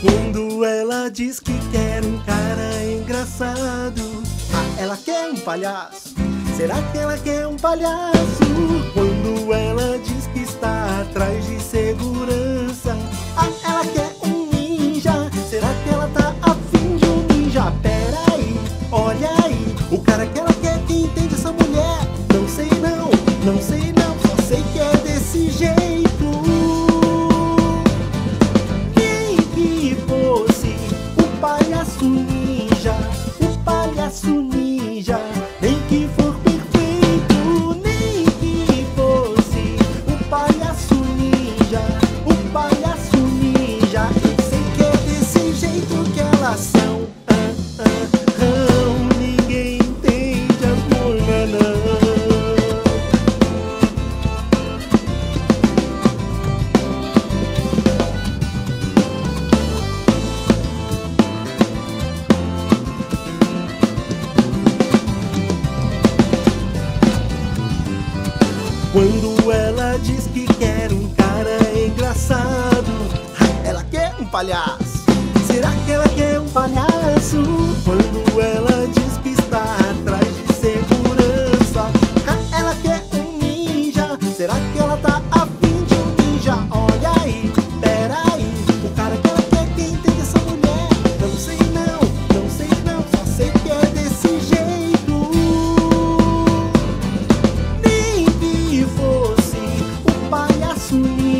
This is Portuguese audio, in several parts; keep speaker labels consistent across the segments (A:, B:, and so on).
A: Quando ela diz que quer um cara engraçado, ah, ela quer um palhaço. Será que ela quer um palhaço? Quando ela diz que está atrás de segurança, ah, ela quer um ninja. Será que ela tá afim de um ninja? Pera aí, olha aí, o cara que ela quer que entende essa mulher. Não sei não, não sei o Quando ela diz que quer um cara engraçado, ela quer um palhaço. Será que ela quer um palhaço? Quando ela diz que está atrás de segurança, ela quer um ninja. Será que ela tá afim palhaço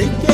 A: sei que